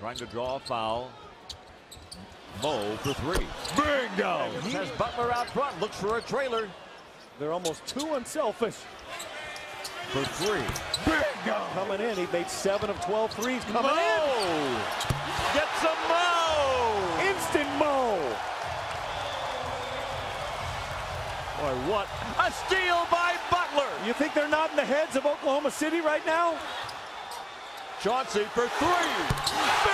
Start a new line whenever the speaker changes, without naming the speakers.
Trying to draw a foul. Mo for three.
Bingo!
He has Butler out front. Looks for a trailer
They're almost too unselfish.
for three.
Bingo! Coming in, he made seven of 12 threes coming
Mo Get some Mo.
Instant Mo. Boy, what?
A steal by Butler.
You think they're not in the heads of Oklahoma City right now?
Chauncey for three.